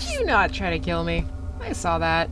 Did you not try to kill me? I saw that.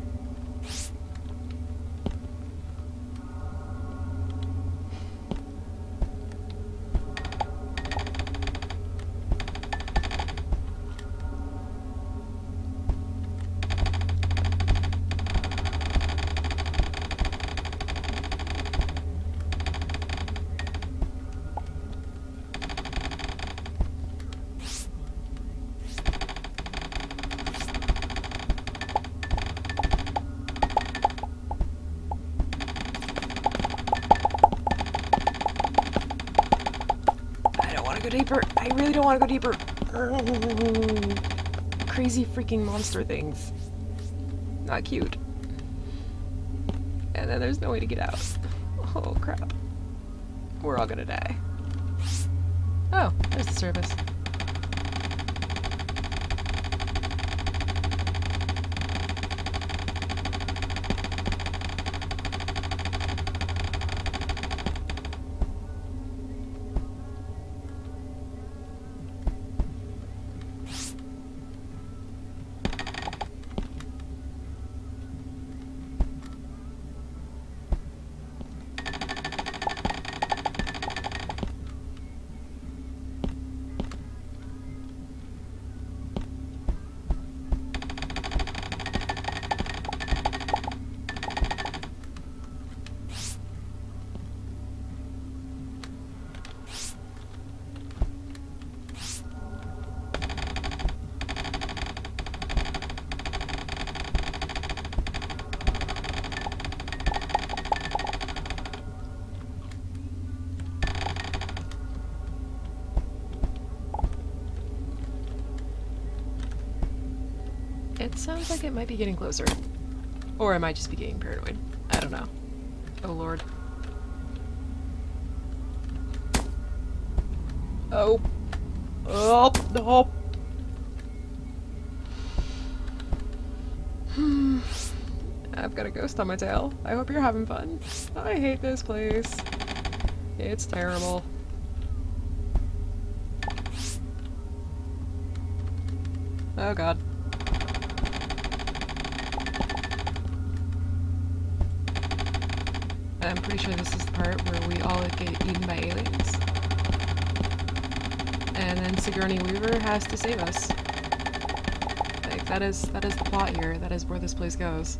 Really don't want to go deeper. Crazy freaking monster things. Not cute. And then there's no way to get out. Oh crap. We're all gonna die. Oh, there's the surface. Sounds like it might be getting closer. Or I might just be getting paranoid. I don't know. Oh lord. Oh. Oh, no. I've got a ghost on my tail. I hope you're having fun. I hate this place. It's terrible. Oh god. I'm pretty sure this is the part where we all get eaten by aliens. And then Sigourney Weaver has to save us. Like that is that is the plot here. That is where this place goes.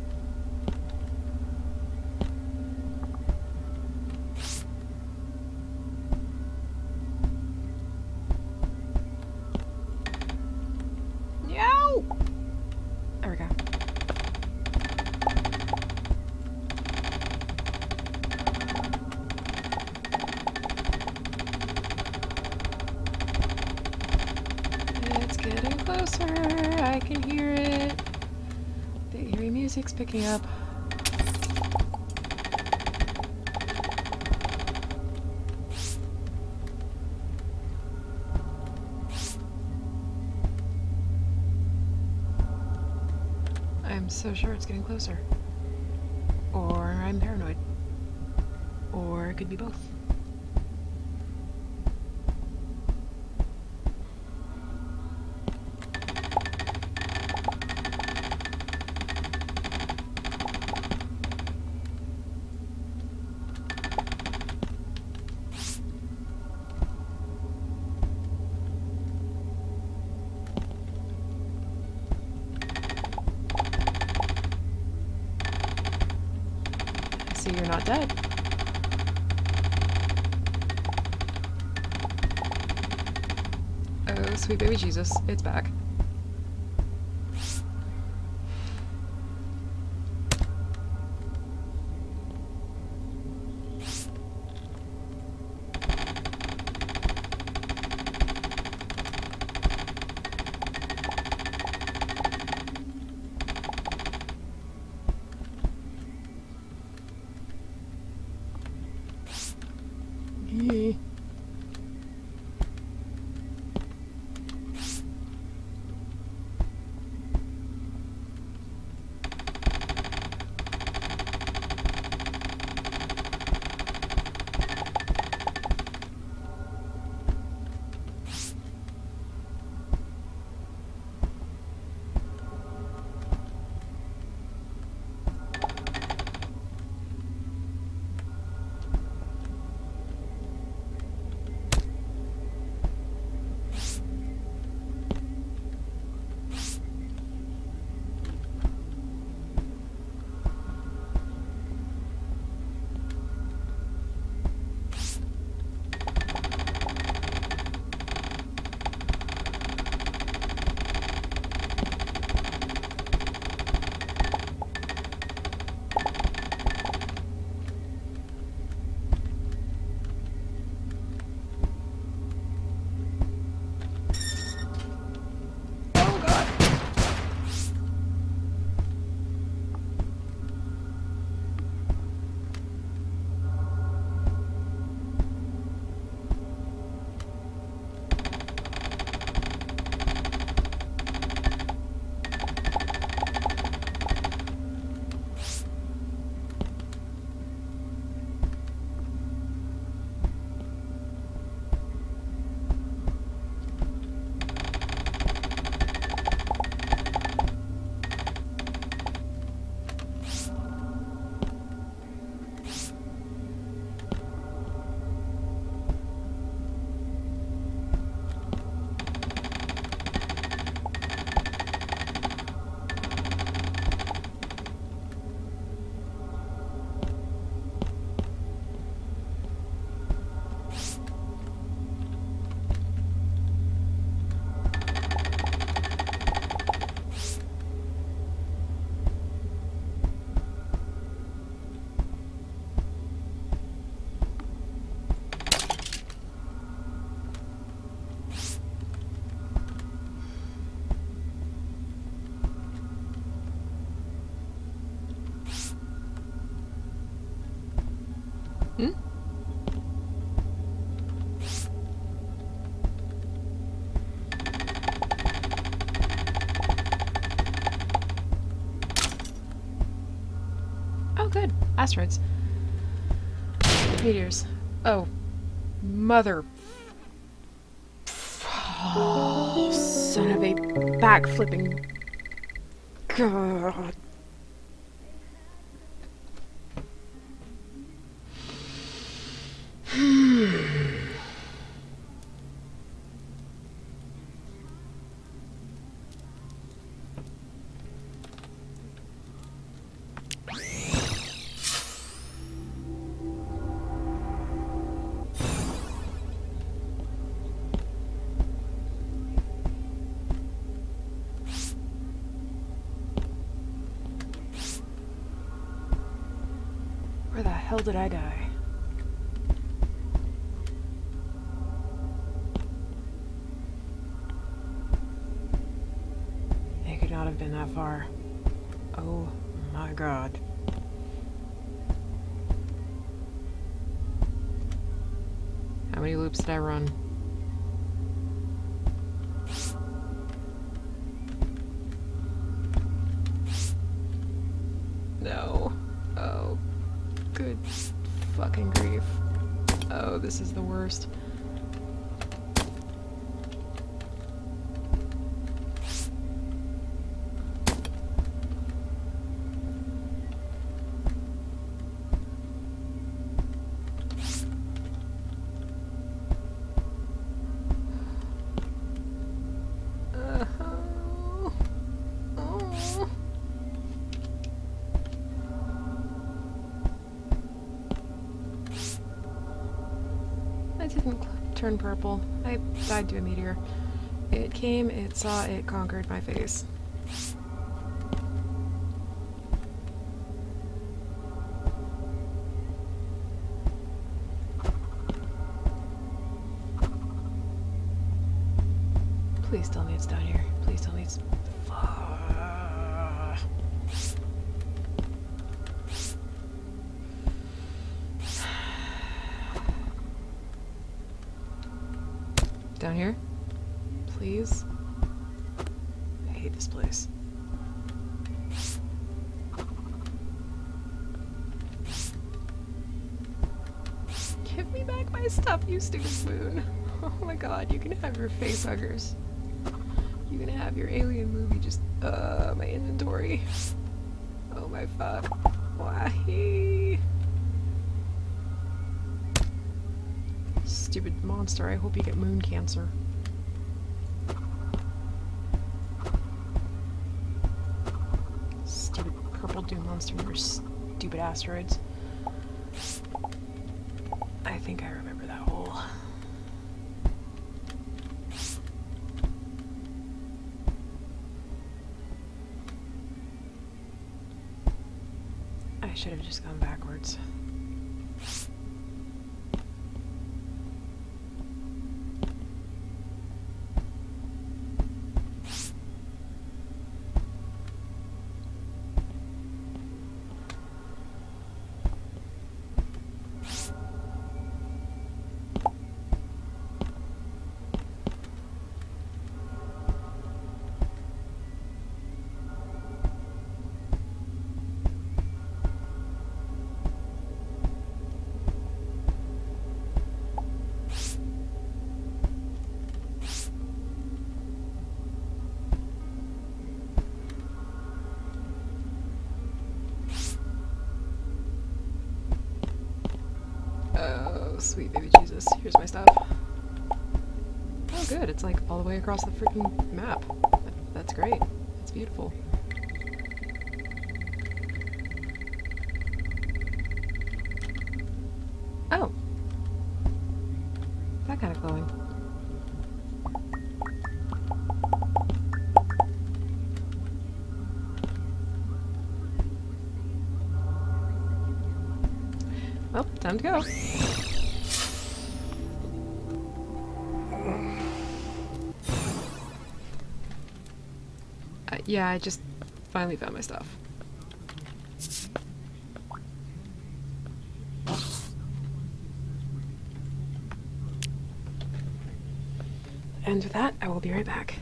Music's picking up. I'm so sure it's getting closer. Or I'm paranoid. Or it could be both. Oh, sweet baby Jesus, it's back. Asteroids. Meteors. Oh. Mother. Oh, son of a backflipping. God. Hell did I die? It could not have been that far. Oh my god. How many loops did I run? Fucking grief. Oh, this is the worst. Didn't cl- turn purple. I died to a meteor. It came, it saw, it conquered my face. Please tell me it's down here. Please tell me it's. Hate this place. Give me back my stuff, you stupid moon. Oh my god, you can have your face huggers. You can have your alien movie just, uh, my inventory. Oh my fuck. Why? Stupid monster, I hope you get moon cancer. Stupid purple doom monster and stupid asteroids. I think I remember that hole. I should have just gone backwards. Sweet baby Jesus. Here's my stuff. Oh, good. It's like all the way across the freaking map. That, that's great. It's beautiful. Oh. That kind of glowing. Well, time to go. Yeah, I just finally found my stuff. And with that, I will be right back.